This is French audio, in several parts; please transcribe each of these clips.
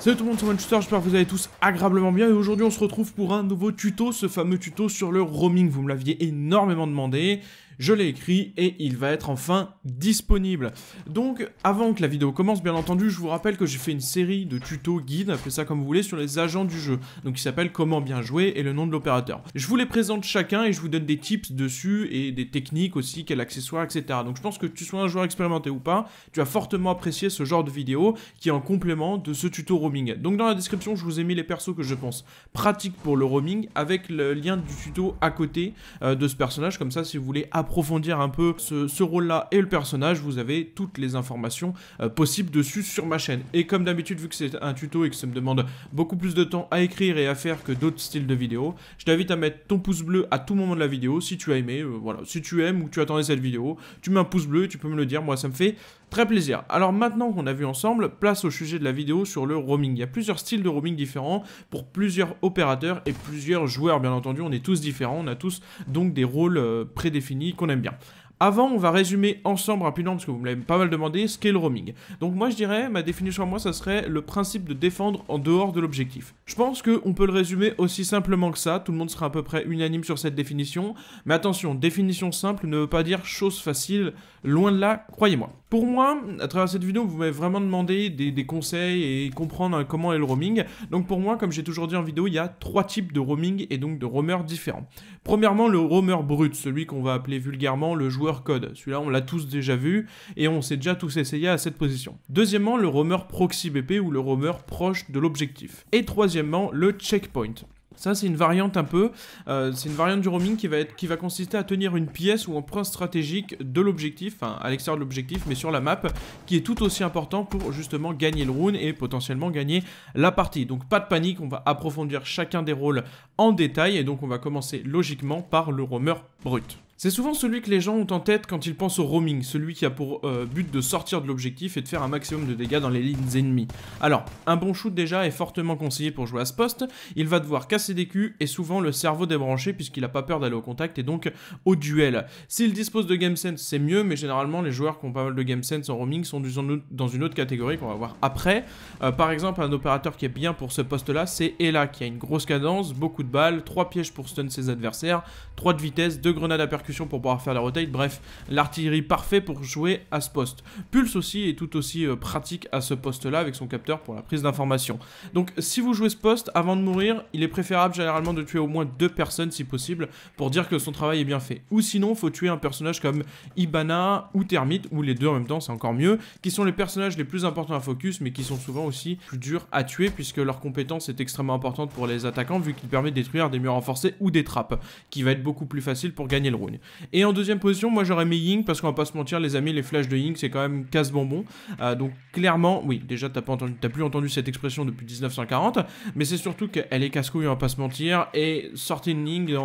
Salut tout le monde, c'est Manchester, j'espère que vous allez tous agréablement bien. Et aujourd'hui on se retrouve pour un nouveau tuto, ce fameux tuto sur le roaming, vous me l'aviez énormément demandé, je l'ai écrit et il va être enfin disponible. Donc avant que la vidéo commence, bien entendu, je vous rappelle que j'ai fait une série de tutos guides, appelez ça comme vous voulez, sur les agents du jeu, donc qui s'appelle Comment bien jouer et le nom de l'opérateur. Je vous les présente chacun et je vous donne des tips dessus et des techniques aussi, quel accessoire, etc. Donc je pense que tu sois un joueur expérimenté ou pas, tu vas fortement apprécier ce genre de vidéo qui est en complément de ce tuto roaming. Donc dans la description, je vous ai mis les persos que je pense pratiques pour le roaming avec le lien du tuto à côté euh, de ce personnage, comme ça si vous voulez apprendre approfondir un peu ce, rôle-là et le personnage, vous avez toutes les informations euh, possibles dessus sur ma chaîne. Et comme d'habitude, vu que c'est un tuto et que ça me demande beaucoup plus de temps à écrire et à faire que d'autres styles de vidéos, je t'invite à mettre ton pouce bleu à tout moment de la vidéo si tu as aimé. Euh, voilà, si tu aimes ou tu attendais cette vidéo, tu mets un pouce bleu, tu peux me le dire, moi ça me fait Très plaisir. Alors maintenant qu'on a vu ensemble, place au sujet de la vidéo sur le roaming. Il y a plusieurs styles de roaming différents pour plusieurs opérateurs et plusieurs joueurs bien entendu. On est tous différents, on a tous donc des rôles euh, prédéfinis qu'on aime bien. Avant, on va résumer ensemble rapidement, parce que vous me l'avez pas mal demandé, ce qu'est le roaming. Donc moi, je dirais, ma définition à moi, ça serait le principe de défendre en dehors de l'objectif. Je pense qu'on peut le résumer aussi simplement que ça, tout le monde sera à peu près unanime sur cette définition, mais attention, définition simple ne veut pas dire chose facile, loin de là, croyez-moi. Pour moi, à travers cette vidéo, vous m'avez vraiment demandé des, conseils et comprendre comment est le roaming. Donc pour moi, comme j'ai toujours dit en vidéo, il y a trois types de roaming et donc de roamers différents. Premièrement, le roamer brut, celui qu'on va appeler vulgairement le joueur code. Celui-là, on l'a tous déjà vu et on s'est déjà tous essayé à cette position. Deuxièmement, le roamer proxy BP ou le roamer proche de l'objectif. Et troisièmement, le checkpoint. Ça, c'est une variante un peu, euh, c'est une variante du roaming qui va, être, qui va consister à tenir une pièce ou un point stratégique de l'objectif, enfin à l'extérieur de l'objectif, mais sur la map, qui est tout aussi important pour justement gagner le rune et potentiellement gagner la partie. Donc pas de panique, on va approfondir chacun des rôles en détail, et donc on va commencer logiquement par le roamer brut. C'est souvent celui que les gens ont en tête quand ils pensent au roaming, celui qui a pour euh, but de sortir de l'objectif et de faire un maximum de dégâts dans les lignes ennemies. Alors, un bon shoot déjà est fortement conseillé pour jouer à ce poste, il va devoir casser des culs et souvent le cerveau débranché puisqu'il n'a pas peur d'aller au contact et donc au duel. S'il dispose de game sense, c'est mieux, mais généralement les joueurs qui ont pas mal de game sense en roaming sont dans une autre catégorie qu'on va voir après. Euh, par exemple, un opérateur qui est bien pour ce poste-là, c'est Ella qui a une grosse cadence, beaucoup de balles, 3 pièges pour stun ses adversaires, 3 de vitesse, 2 grenades à percussion pour pouvoir faire la rotate. Bref, l'artillerie parfait pour jouer à ce poste. Pulse aussi est tout aussi euh, pratique à ce poste-là avec son capteur pour la prise d'information. Donc si vous jouez ce poste, avant de mourir, il est préférable généralement de tuer au moins deux personnes si possible pour dire que son travail est bien fait. Ou sinon, faut tuer un personnage comme Ibana ou Termite, ou les deux en même temps, c'est encore mieux, qui sont les personnages les plus importants à focus, mais qui sont souvent aussi plus durs à tuer puisque leur compétence est extrêmement importante pour les attaquants vu qu'il permet de détruire des murs renforcés ou des trappes, qui va être beaucoup plus facile pour gagner le Et en deuxième position, moi j'aurais mis Ying parce qu'on va pas se mentir, les amis, les flashs de Ying c'est quand même casse-bonbon. Euh, donc clairement, oui, déjà t'as pas entendu, t'as plus entendu cette expression depuis 1940, mais c'est surtout qu'elle est casse-couille, on va pas se mentir. Et sortir une Ying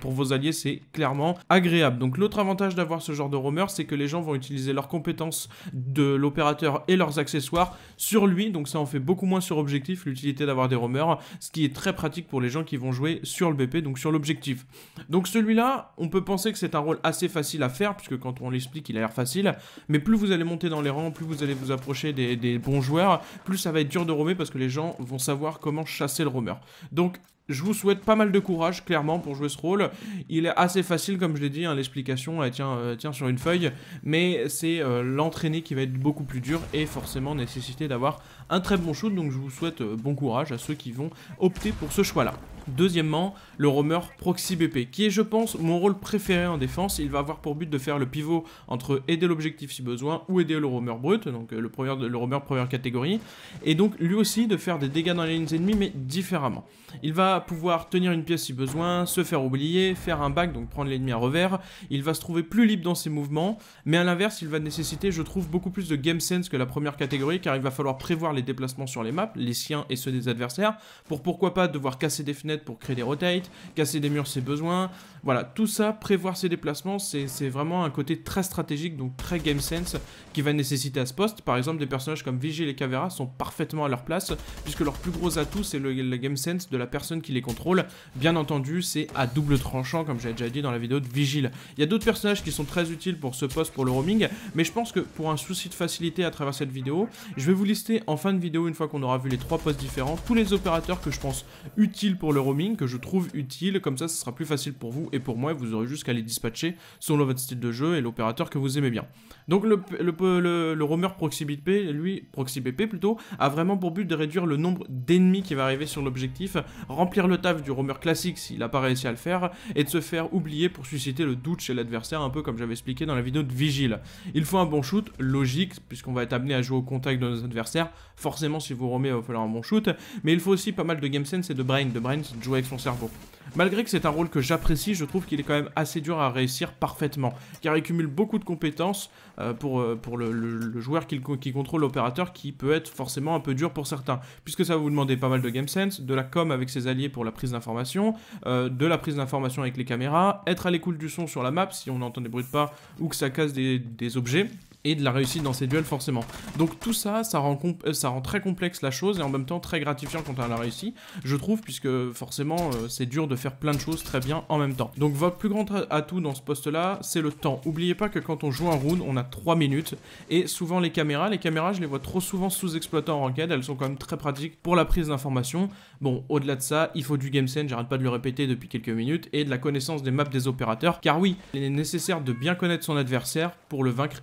pour vos alliés, c'est clairement agréable. Donc l'autre avantage d'avoir ce genre de roamer, c'est que les gens vont utiliser leurs compétences de l'opérateur et leurs accessoires sur lui, donc ça en fait beaucoup moins sur objectif l'utilité d'avoir des roamers, ce qui est très pratique pour les gens qui vont jouer sur le BP, donc sur l'objectif. Donc celui-là, on peut penser que c'est un rôle assez facile à faire, puisque quand on l'explique, il a l'air facile. Mais plus vous allez monter dans les rangs, plus vous allez vous approcher des, bons joueurs, plus ça va être dur de roamer parce que les gens vont savoir comment chasser le roamer. Donc je vous souhaite pas mal de courage, clairement, pour jouer ce rôle. Il est assez facile, comme je l'ai dit, hein, l'explication, euh, tient, sur une feuille, mais c'est euh, l'entraîner qui va être beaucoup plus dur et forcément nécessiter d'avoir un très bon shoot, donc je vous souhaite euh, bon courage à ceux qui vont opter pour ce choix-là. Deuxièmement, le roamer proxy BP, qui est je pense mon rôle préféré en défense. Il va avoir pour but de faire le pivot entre aider l'objectif si besoin ou aider le roamer brut, donc le, premier, le roamer première catégorie, et donc lui aussi de faire des dégâts dans les lignes ennemies mais différemment. Il va pouvoir tenir une pièce si besoin, se faire oublier, faire un back, donc prendre l'ennemi à revers. Il va se trouver plus libre dans ses mouvements, mais à l'inverse, il va nécessiter, je trouve, beaucoup plus de game sense que la première catégorie, car il va falloir prévoir les déplacements sur les maps, les siens et ceux des adversaires, pour pourquoi pas devoir casser des fenêtres pour créer des rotates, casser des murs si besoin. Voilà, tout ça, prévoir ses déplacements, c'est vraiment un côté très stratégique, donc très game sense, qui va nécessiter à ce poste. Par exemple, des personnages comme Vigil et Cavera sont parfaitement à leur place, puisque leur plus gros atout, c'est le, game sense de la personne qui les contrôle. Bien entendu, c'est à double tranchant, comme j'ai déjà dit dans la vidéo de Vigil. Il y a d'autres personnages qui sont très utiles pour ce poste, pour le roaming, mais je pense que pour un souci de facilité à travers cette vidéo, je vais vous lister en fin de vidéo, une fois qu'on aura vu les trois postes différents, tous les opérateurs que je pense utiles pour le roaming, que je trouve utiles, comme ça ce sera plus facile pour vous et pour moi, vous aurez juste qu'à les dispatcher selon votre style de jeu et l'opérateur que vous aimez bien. Donc le, le, le, roamer proxy BP, lui, proxy BP plutôt, a vraiment pour but de réduire le nombre d'ennemis qui va arriver sur l'objectif, remplir le taf du roamer classique s'il n'a pas réussi à le faire, et de se faire oublier pour susciter le doute chez l'adversaire, un peu comme j'avais expliqué dans la vidéo de Vigile. Il faut un bon shoot, logique, puisqu'on va être amené à jouer au contact de nos adversaires, forcément si vous roamez, il va falloir un bon shoot, mais il faut aussi pas mal de game sense et de brain, de brain jouer avec son cerveau. Malgré que c'est un rôle que j'apprécie, je trouve qu'il est quand même assez dur à réussir parfaitement, car il cumule beaucoup de compétences euh, pour, euh, pour le, joueur qui, qui contrôle l'opérateur, qui peut être forcément un peu dur pour certains, puisque ça va vous demander pas mal de game sense, de la com avec ses alliés pour la prise d'information, euh, de la prise d'information avec les caméras, être à l'écoute du son sur la map si on entend des bruits de pas ou que ça casse des, des objets, et de la réussite dans ces duels forcément. Donc tout ça, ça rend, euh, ça rend très complexe la chose et en même temps très gratifiant quand on la réussi, je trouve, puisque forcément euh, c'est dur de faire plein de choses très bien en même temps. Donc votre plus grand atout dans ce poste-là, c'est le temps. Oubliez pas que quand on joue un round, on a 3 minutes et souvent les caméras, les caméras je les vois trop souvent sous-exploitées en ranked, elles sont quand même très pratiques pour la prise d'informations. Bon, au-delà de ça, il faut du game sense, j'arrête pas de le répéter depuis quelques minutes, et de la connaissance des maps des opérateurs, car oui, il est nécessaire de bien connaître son adversaire pour le vaincre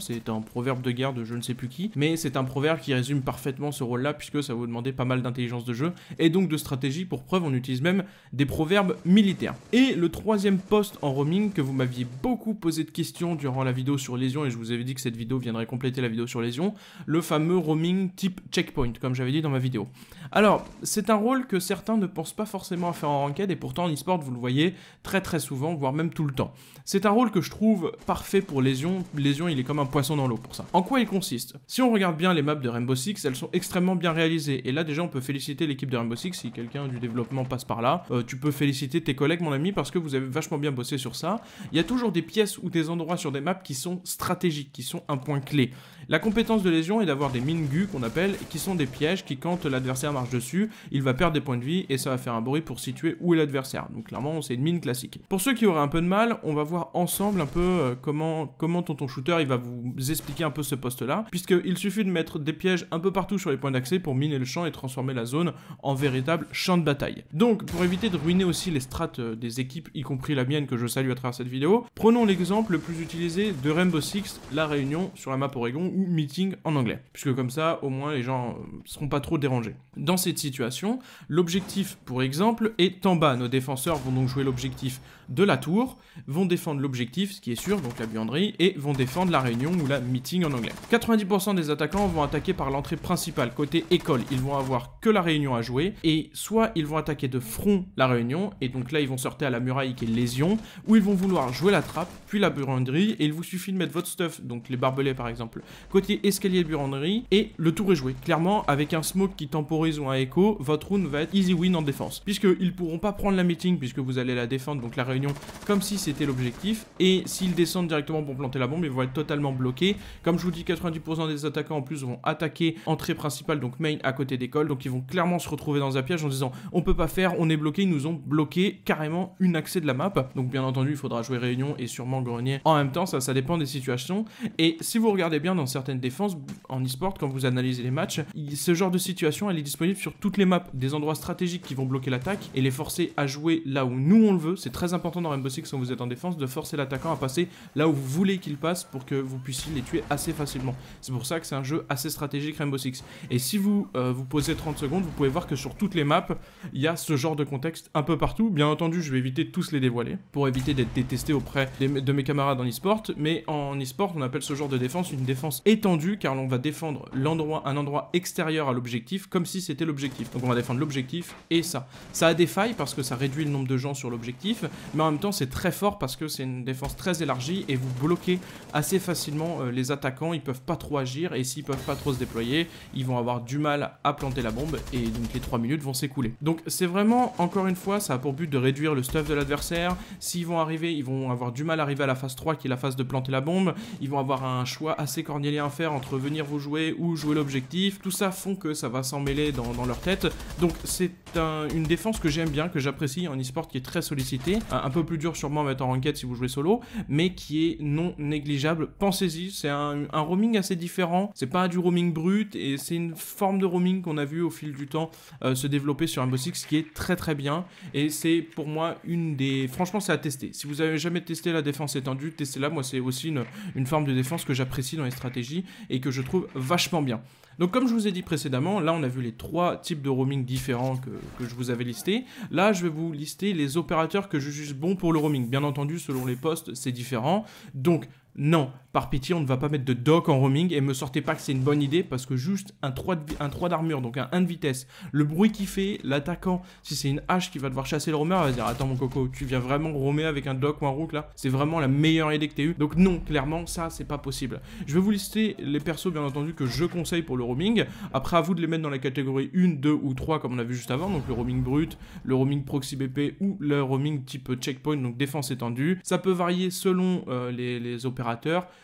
c'est un proverbe de guerre de je ne sais plus qui, mais c'est un proverbe qui résume parfaitement ce rôle-là, puisque ça vous demander pas mal d'intelligence de jeu, et donc de stratégie, pour preuve on utilise même des proverbes militaires. Et le troisième poste en roaming, que vous m'aviez beaucoup posé de questions durant la vidéo sur Lésion, et je vous avais dit que cette vidéo viendrait compléter la vidéo sur Lésion, le fameux roaming type checkpoint, comme j'avais dit dans ma vidéo. Alors, c'est un rôle que certains ne pensent pas forcément à faire en ranked, et pourtant en e-sport, vous le voyez très très souvent, voire même tout le temps. C'est un rôle que je trouve parfait pour Lésion, Lésion il est comme un poisson dans l'eau pour ça. En quoi il consiste? Si on regarde bien les maps de Rainbow Six, elles sont extrêmement bien réalisées, et là déjà on peut féliciter l'équipe de Rainbow Six, si quelqu'un du développement passe par là, euh, tu peux féliciter tes collègues mon ami, parce que vous avez vachement bien bossé sur ça. Il y a toujours des pièces ou des endroits sur des maps qui sont stratégiques, qui sont un point clé. La compétence de lésion est d'avoir des mines gu qu'on appelle, qui sont des pièges qui quand l'adversaire marche dessus, il va perdre des points de vie et ça va faire un bruit pour situer où est l'adversaire. Donc clairement c'est une mine classique. Pour ceux qui auraient un peu de mal, on va voir ensemble un peu euh, comment, comment Tonton Shooter il va vous expliquer un peu ce poste là, puisqu'il suffit de mettre des pièges un peu partout sur les points d'accès pour miner le champ et transformer la zone en véritable champ de bataille. Donc pour éviter de ruiner aussi les strates euh, des équipes, y compris la mienne que je salue à travers cette vidéo, prenons l'exemple le plus utilisé de Rainbow Six, la Réunion sur la map Oregon ou meeting en anglais. Puisque comme ça, au moins, les gens euh, seront pas trop dérangés. Dans cette situation, l'objectif, pour exemple, est en bas. Nos défenseurs vont donc jouer l'objectif de la tour, vont défendre l'objectif, ce qui est sûr, donc la buanderie, et vont défendre la réunion ou la meeting en anglais. 90% des attaquants vont attaquer par l'entrée principale, côté école. Ils vont avoir que la réunion à jouer, et soit ils vont attaquer de front la réunion, et donc là ils vont sortir à la muraille qui est lésion, ou ils vont vouloir jouer la trappe, puis la buanderie, et il vous suffit de mettre votre stuff, donc les barbelés par exemple, côté escalier de buanderie, et le tour est joué. Clairement, avec un smoke qui temporise ou un écho, votre round va être easy win en défense. Puisqu'ils pourront pas prendre la meeting, puisque vous allez la défendre, donc la réunion comme si c'était l'objectif. Et s'ils descendent directement pour planter la bombe, ils vont être totalement bloqués. Comme je vous dis, 90% des attaquants en plus vont attaquer entrée principale, donc main à côté d'école. Donc ils vont clairement se retrouver dans un piège en disant on peut pas faire, on est bloqué, ils nous ont bloqué carrément une accès de la map. Donc bien entendu, il faudra jouer réunion et sûrement grenier en même temps, ça, ça dépend des situations. Et si vous regardez bien dans certaines défenses en e-sport, quand vous analysez les matchs, ce genre de situation, elle est disponible sur toutes les maps, des endroits stratégiques qui vont bloquer l'attaque et les forcer à jouer là où nous on le veut. C'est très important dans Rainbow Six quand vous êtes en défense de forcer l'attaquant à passer là où vous voulez qu'il passe pour que vous puissiez les tuer assez facilement. C'est pour ça que c'est un jeu assez stratégique Rainbow Six. Et si vous euh, vous posez 30 secondes, vous pouvez voir que sur toutes les maps, il y a ce genre de contexte un peu partout. Bien entendu, je vais éviter de tous les dévoiler pour éviter d'être détesté auprès de mes camarades en e-sport. Mais en e-sport, on appelle ce genre de défense une défense étendue car l'on va défendre un endroit extérieur à l'objectif comme si c'était l'objectif. Donc on va défendre l'objectif et ça. Ça a des failles parce que ça réduit le nombre de gens sur l'objectif, mais en même temps c'est très fort parce que c'est une défense très élargie et vous bloquez assez facilement euh, les attaquants, ils peuvent pas trop agir, et s'ils peuvent pas trop se déployer, ils vont avoir du mal à planter la bombe, et donc les 3 minutes vont s'écouler. Donc c'est vraiment, encore une fois, ça a pour but de réduire le stuff de l'adversaire, s'ils vont arriver, ils vont avoir du mal à arriver à la phase 3 qui est la phase de planter la bombe, ils vont avoir un choix assez cornélien à faire entre venir vous jouer ou jouer l'objectif, tout ça font que ça va s'emmêler dans, dans, leur tête, donc c'est une défense que j'aime bien, que j'apprécie en e-sport qui est très sollicité, un, peu plus dur sûrement à mettre en ranked si vous jouez solo, mais qui est non négligeable, pensez-y, c'est un, roaming assez différent, c'est pas du roaming brut, et c'est une forme de roaming qu'on a vu au fil du temps euh, se développer sur Rainbow Six qui est très très bien, et c'est pour moi une des... Franchement c'est à tester, si vous avez jamais testé la défense étendue, testez-la, moi c'est aussi une, une forme de défense que j'apprécie dans les stratégies, et que je trouve vachement bien. Donc comme je vous ai dit précédemment, là on a vu les trois types de roaming différents que, je vous avais listés. Là je vais vous lister les opérateurs que je juge bons pour le roaming. Bien entendu selon les postes c'est différent. Donc non, par pitié, on ne va pas mettre de dock en roaming et me sortez pas que c'est une bonne idée parce que juste un 3 d'armure, donc un 1 de vitesse, le bruit qu'il fait, l'attaquant, si c'est une hache qui va devoir chasser le roamer, va dire attends mon coco, tu viens vraiment roamer avec un dock ou un rook là? C'est vraiment la meilleure idée que tu eu. Donc non, clairement, ça c'est pas possible. Je vais vous lister les persos bien entendu que je conseille pour le roaming. Après à vous de les mettre dans la catégorie 1, 2 ou 3 comme on a vu juste avant, donc le roaming brut, le roaming proxy BP ou le roaming type checkpoint, donc défense étendue. Ça peut varier selon euh, les, les opérations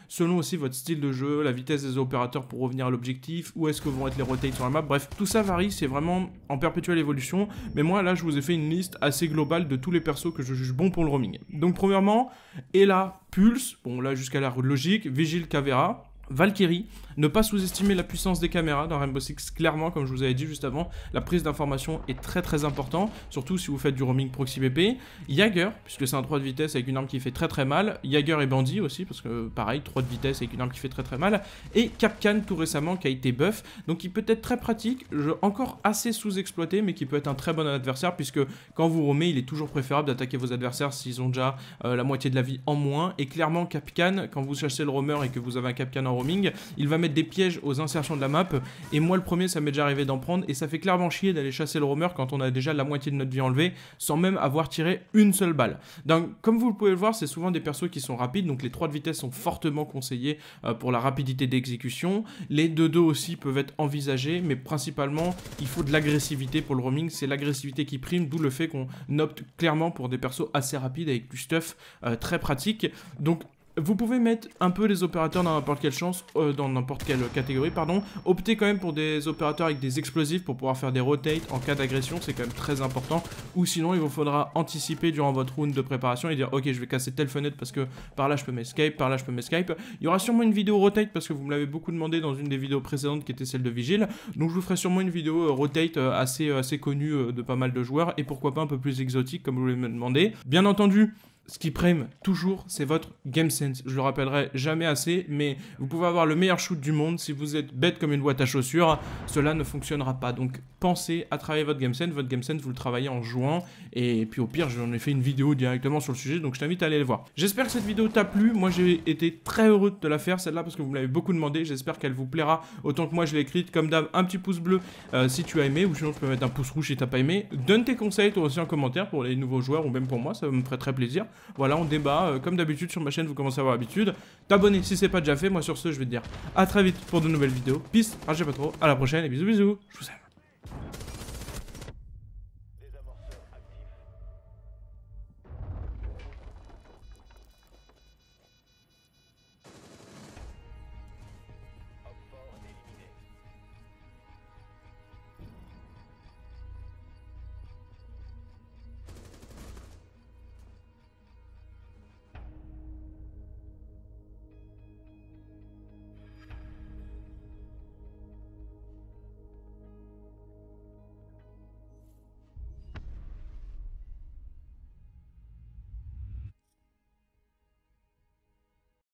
selon aussi votre style de jeu, la vitesse des opérateurs pour revenir à l'objectif, où est-ce que vont être les rotates sur la map, bref, tout ça varie, c'est vraiment en perpétuelle évolution, mais moi là je vous ai fait une liste assez globale de tous les persos que je juge bons pour le roaming. Donc premièrement, Ella, Pulse, bon là jusqu'à la logique, Vigile, Cavera, Valkyrie, ne pas sous-estimer la puissance des caméras dans Rainbow Six, clairement, comme je vous avais dit juste avant, la prise d'information est très très important, surtout si vous faites du roaming proxy BP. Jagger, puisque c'est un 3 de vitesse avec une arme qui fait très très mal. Jagger et Bandit aussi, parce que pareil, 3 de vitesse avec une arme qui fait très très mal. Et Capcan tout récemment qui a été buff, donc qui peut être très pratique, encore assez sous-exploité, mais qui peut être un très bon adversaire, puisque quand vous roamez, il est toujours préférable d'attaquer vos adversaires s'ils ont déjà euh, la moitié de la vie en moins. Et clairement, Capcan, quand vous chassez le roamer et que vous avez un Capcan en roaming, il va mettre des pièges aux insertions de la map. Et moi, le premier, ça m'est déjà arrivé d'en prendre. Et ça fait clairement chier d'aller chasser le roamer quand on a déjà la moitié de notre vie enlevée, sans même avoir tiré une seule balle. Donc, comme vous pouvez le voir, c'est souvent des persos qui sont rapides. Donc, les 3 de vitesse sont fortement conseillés euh, pour la rapidité d'exécution. Les 2-2 aussi peuvent être envisagés. Mais principalement, il faut de l'agressivité pour le roaming. C'est l'agressivité qui prime, d'où le fait qu'on opte clairement pour des persos assez rapides avec du stuff euh, très pratique. Donc, vous pouvez mettre un peu les opérateurs dans n'importe quelle chance, euh, dans n'importe quelle catégorie, pardon. Optez quand même pour des opérateurs avec des explosifs pour pouvoir faire des rotates en cas d'agression, c'est quand même très important. Ou sinon, il vous faudra anticiper durant votre round de préparation et dire ok, je vais casser telle fenêtre parce que par là je peux m'escape, par là je peux m'escape. Il y aura sûrement une vidéo rotate parce que vous me l'avez beaucoup demandé dans une des vidéos précédentes qui était celle de Vigile. Donc je vous ferai sûrement une vidéo euh, rotate euh, assez, assez connue de pas mal de joueurs et pourquoi pas un peu plus exotique comme vous l'avez demandé. Bien entendu, ce qui prime toujours, c'est votre game sense. Je le rappellerai jamais assez, mais vous pouvez avoir le meilleur shoot du monde. Si vous êtes bête comme une boîte à chaussures, cela ne fonctionnera pas. Donc pensez à travailler votre game sense. Votre game sense, vous le travaillez en jouant. Et puis au pire, j'en ai fait une vidéo directement sur le sujet, donc je t'invite à aller le voir. J'espère que cette vidéo t'a plu. Moi, j'ai été très heureux de la faire, celle-là, parce que vous me l'avez beaucoup demandé. J'espère qu'elle vous plaira autant que moi je l'ai écrite. Comme d'hab, un petit pouce bleu euh, si tu as aimé, ou sinon tu peux mettre un pouce rouge si t'as pas aimé. Donne tes conseils toi aussi en commentaire pour les nouveaux joueurs, ou même pour moi, ça me ferait très plaisir. Voilà, on débat. Euh, comme d'habitude sur ma chaîne, vous commencez à avoir l'habitude. T'abonner si c'est pas déjà fait. Moi sur ce, je vais te dire à très vite pour de nouvelles vidéos. Peace, ragez pas trop. À la prochaine et bisous bisous. Je vous aime.